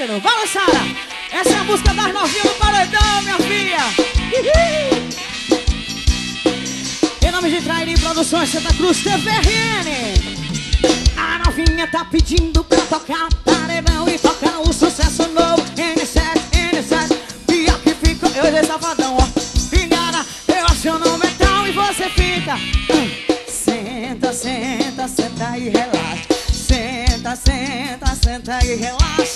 parceiro. Vamos, Sara! Essa é a música das novinhas do Paredão, minha filha! Em nome de Trairi Produções Santa Cruz TVRN. A novinha tá pedindo pra tocar Paredão e tocar o sucesso novo. N7, N7, pior que fica, eu já safadão, ó. Engana, eu aciono o metal e você fica. Senta, senta, senta e relaxa. Senta, senta, senta e relaxa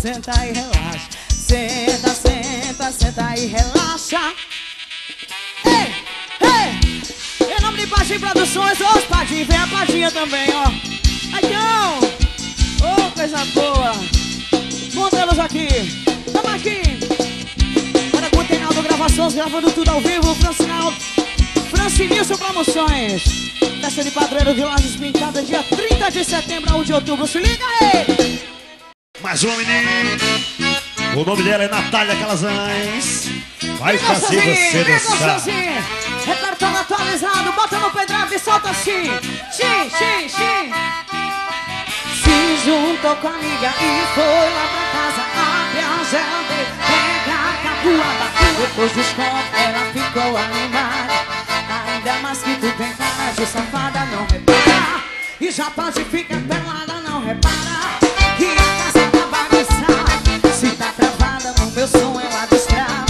senta e relaxa. Senta, senta, senta e relaxa. Ei, ei! Em nome de Patinho Produções, ô oh, vem a Padinha também, ó. Aião! Então. Ô, oh, coisa boa! Modelos aqui, tamo aqui! Para Contenaldo Gravações, gravando tudo ao vivo, Francinaldo. Francinilson Promoções. Festa de Padreiro de Lages Pintada, dia 30 de setembro a 1 de outubro. Se liga aí! Mais uma menina. O nome dela é Natália Calazans. Vai fazer você dançar. Repertório atualizado, bota no pendrive e solta xi. Xi, xi, xi. Se juntou com a amiga e foi lá pra casa. Abre a geladeira, pega a capuada. Depois do escopo, ela ficou animada. Ainda mais que tu tem cara de safada, não repara. E já pode ficar pelada, não repara. meu som ela é destrava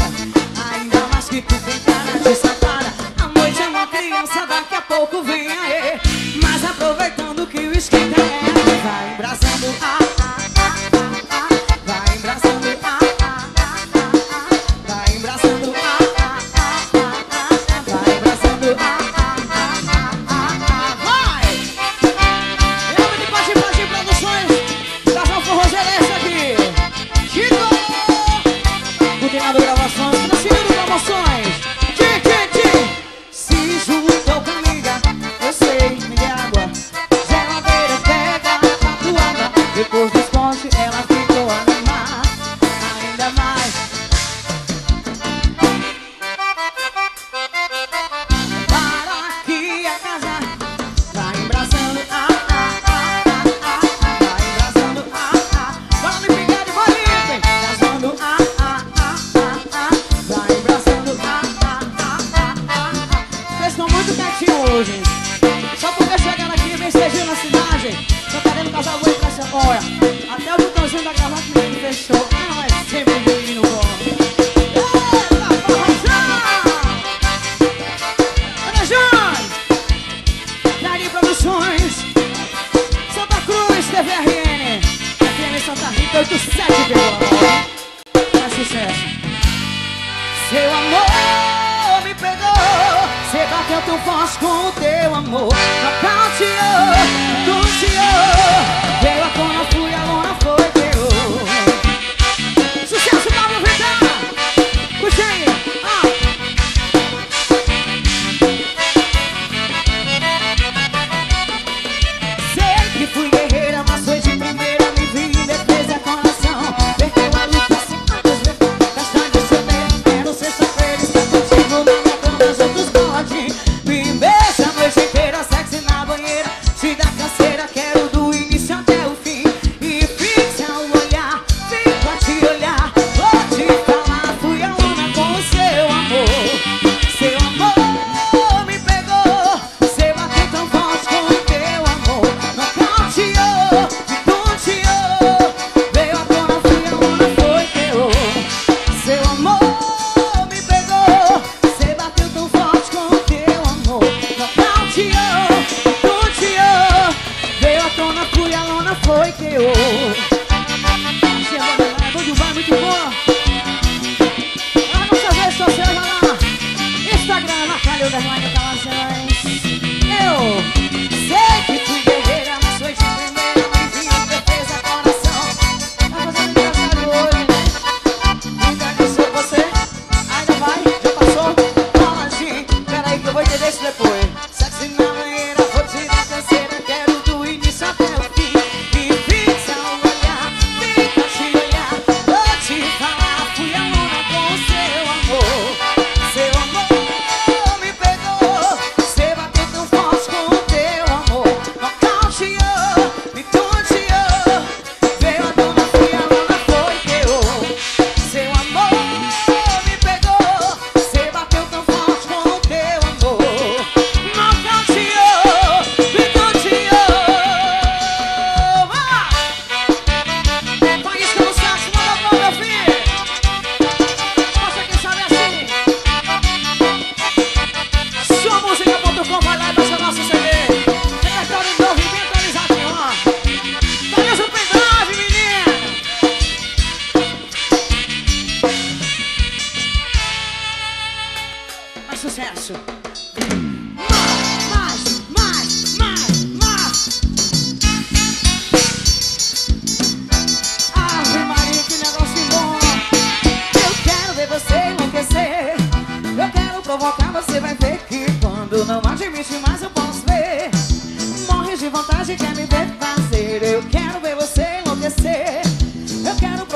Ainda mais que tu vem pra destrava hoje. Só porque chegaram aqui, vem cedinho na cidade. Só querendo casar, vou ir pra Olha, Até o botãozinho da gravata me fechou. Ah, é vai ser bonito.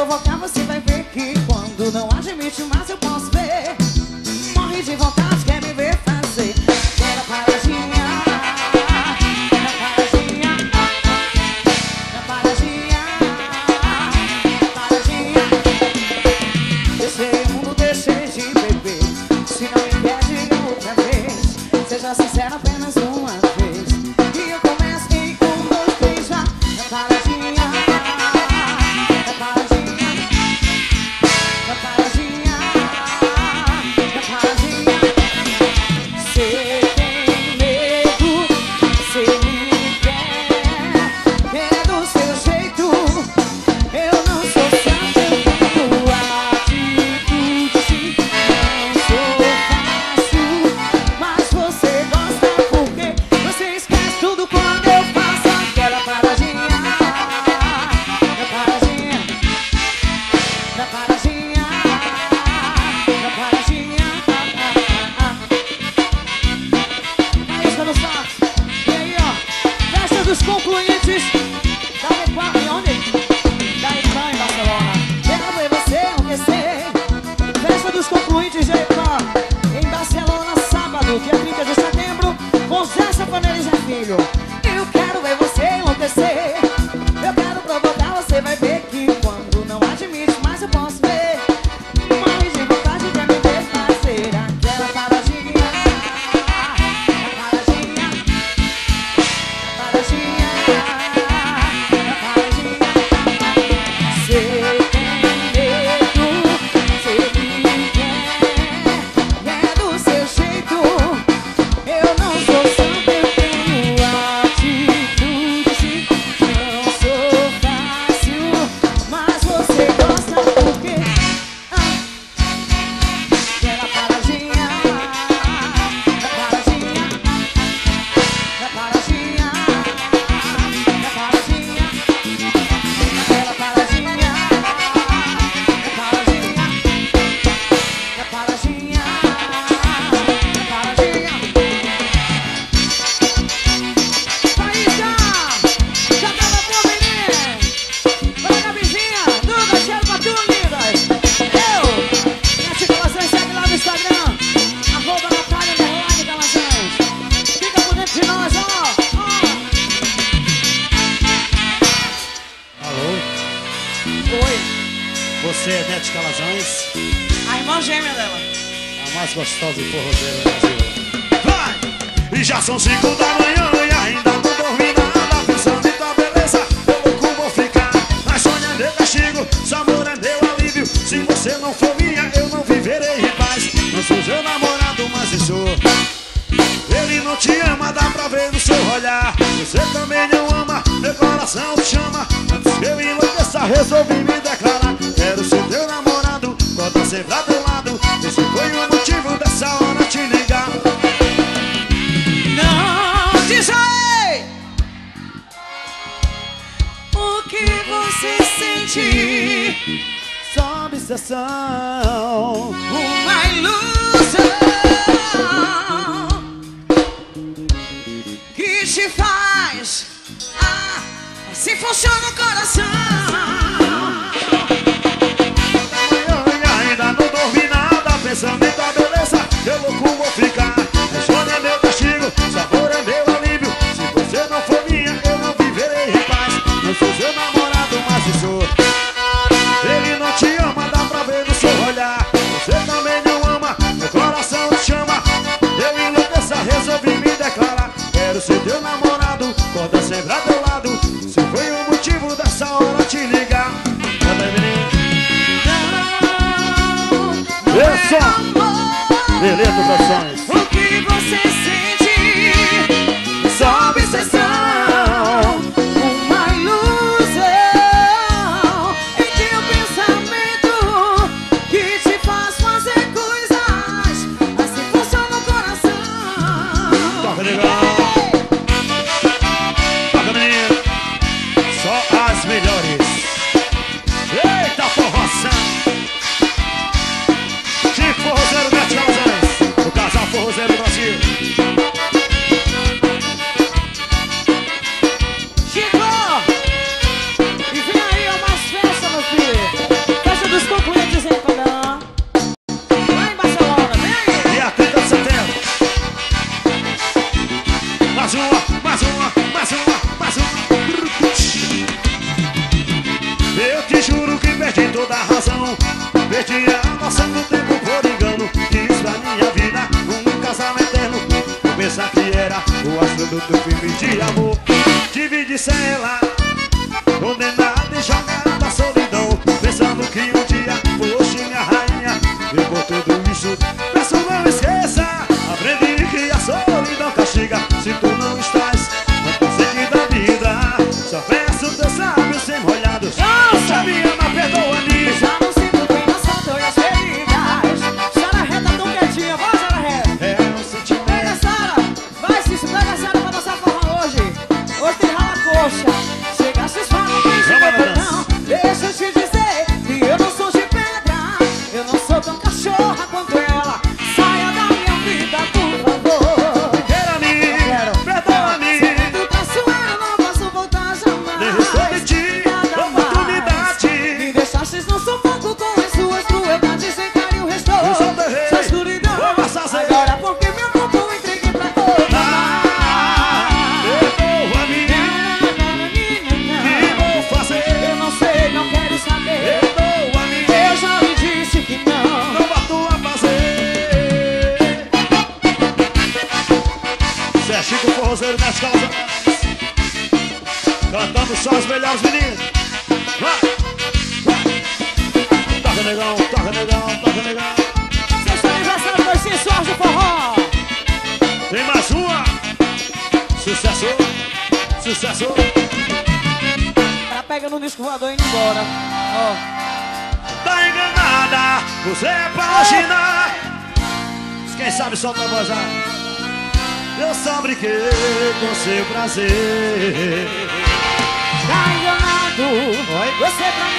provocar, você vai ver que quando não admite mas eu posso ver. Morre de vontade. irmã gêmea dela. A mais gostosa e forrozeira do Brasil. Vai! E já são cinco da manhã e ainda não dormi nada. Pensando em tá tua beleza, eu louco vou ficar. Mas sonha é meu castigo, seu amor é meu alívio. Se você não for minha, eu não viverei em paz. Não sou seu namorado, mas isso. Ele não te ama, dá pra ver no seu olhar. Você também não ama, meu coração te chama. Antes que eu enlouqueça, resolvi me declarar. Quero ser teu namorado, quando você pra ilustração. Uma ilusão que te faz ah, se funciona o coração. Science. razão Perdi a noção do tempo por engano Quis pra minha vida um casal eterno. Pensar que era o astro do teu filme de amor. Divide-se ela negão, toca negão, toca negão. Vocês estão embraçando por si do forró. Tem mais uma. Sucesso, sucesso. Tá pegando o disco voador e indo embora. Ó. Tá enganada, você é página. Quem sabe só pra voz ah. eu só brinquei com seu prazer. Tá enganado, você você pra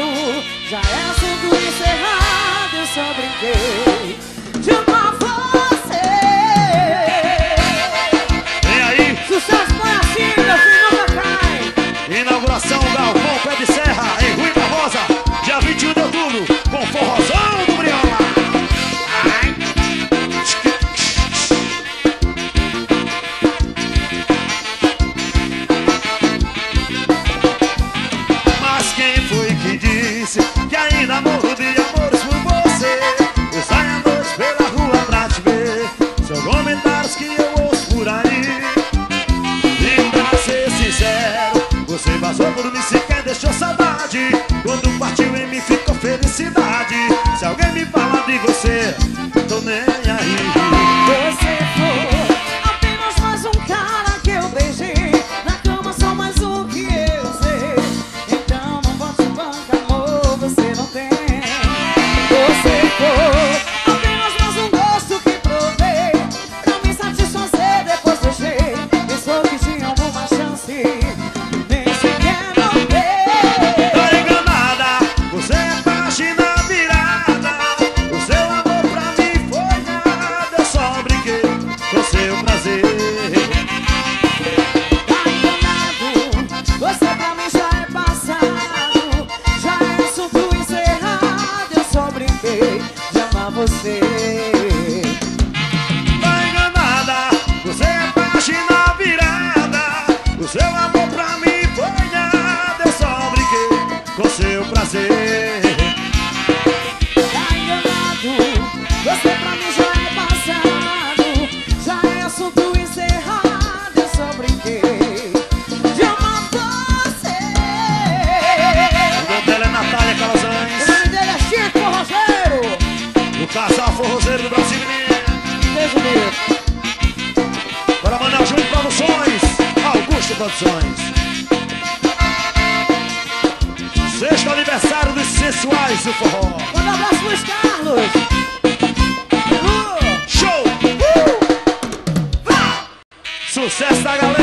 errado, já é assunto encerrado, eu só brinquei de amar você. E aí? Sucesso para si, meu senhor! Casal Forrozeiro do Brasil, menino. Beijo, menino. Para Manel Júnior Produções, Augusto Produções. Sexto aniversário dos sensuais do forró. Manda um abraço, Luiz Carlos. Sucesso da galera!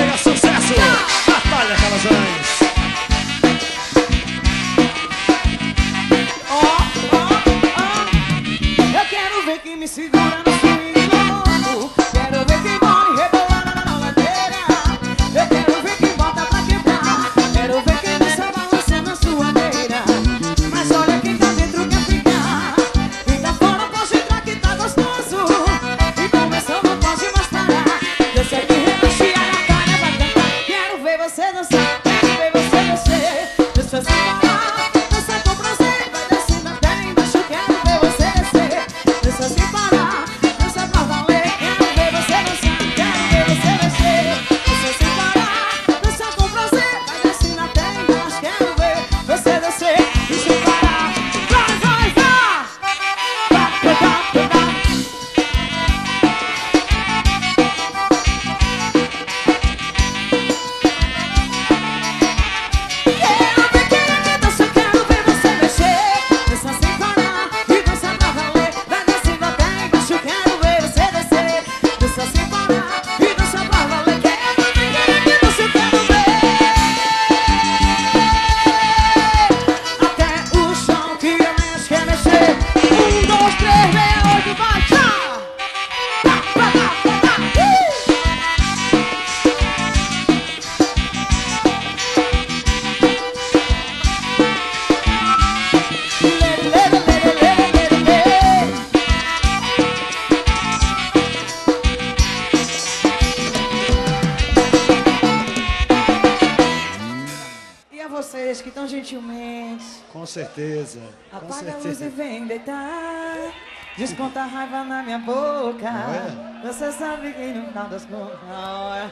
Certeza. Com apaga a luz e certeza. vem deitar. Desconta a raiva na minha boca. Olha. Você sabe que no final das contas. olha.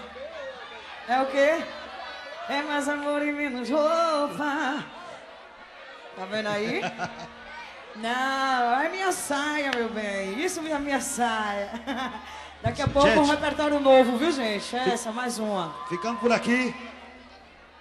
É o quê? É mais amor e menos roupa. Tá vendo aí? Não, é minha saia, meu bem. Isso é minha saia. Daqui a pouco um Gente. repertório novo, viu, gente? Essa, mais uma. Ficando por aqui.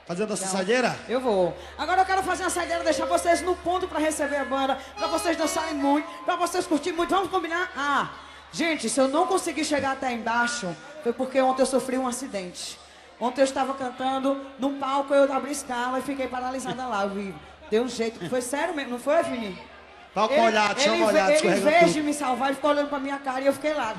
Fazendo essa saideira. Eu vou. Agora eu quero fazer uma saideira, deixar vocês no ponto pra receber a banda, pra vocês dançarem muito, pra vocês curtirem muito. Vamos combinar? Ah, gente, se eu não conseguir chegar até embaixo, foi porque ontem eu sofri um acidente. Ontem eu estava cantando no palco, eu abri escala e fiquei paralisada lá. Eu vi. Deu um jeito. Foi sério mesmo, não foi, Vini? Palco molhado, chão ele, molhado, ele, vez de tudo. me salvar, ele ficou olhando pra minha cara e eu fiquei lá.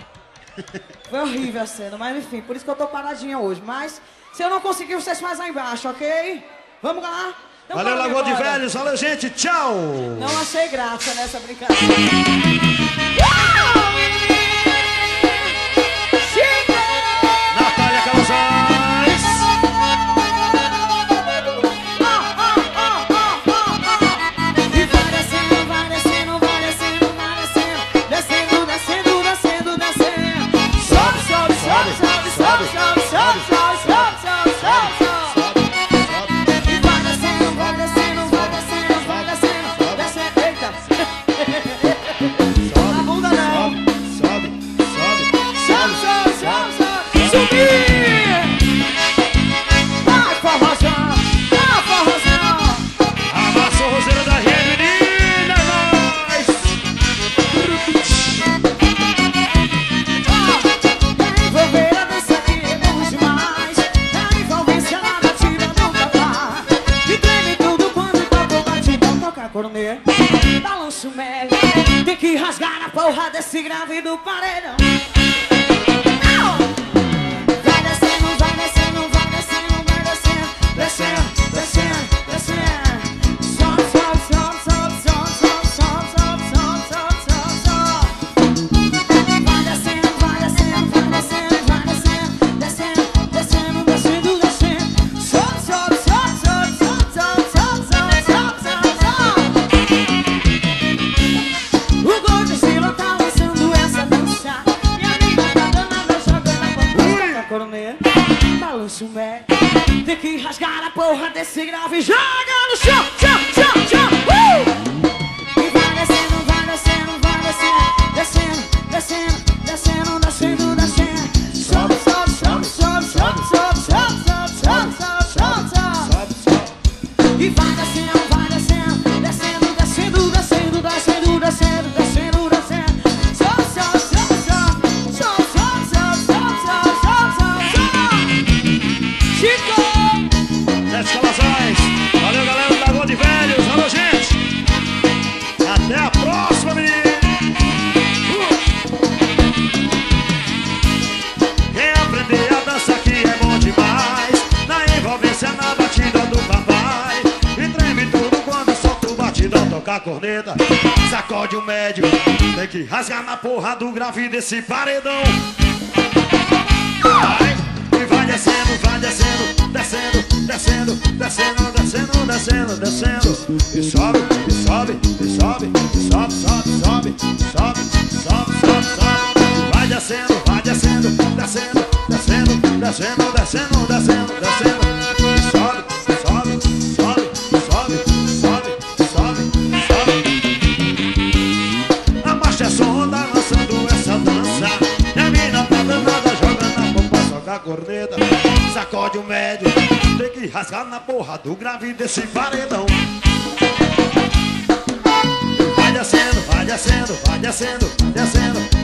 Foi horrível a cena, mas enfim, por isso que eu tô paradinha hoje. Mas se eu não conseguir, vocês fazem aí embaixo, ok? Vamos lá? Então Valeu, Lagoa de. Velhos. Valeu, gente. Tchau. Não achei graça nessa brincadeira. Médio Tem que rasgar a porra desse grave do paredão! Vai descendo, vai descendo, vai descendo, vai Descendo, descendo, rasgar na porra do grave desse paredão. Vai, e vai descendo, vai descendo, descendo, descendo, descendo, descendo, descendo, descendo. E sobe, e sobe, e sobe, e sobe, sobe, sobe, sobe, sobe, sobe, sobe. Vai descendo, vai descendo, descendo, descendo, descendo, descendo, descendo, descendo. Rasgar na porra do grave desse paredão. Vai descendo, vai descendo, vai descendo, descendo,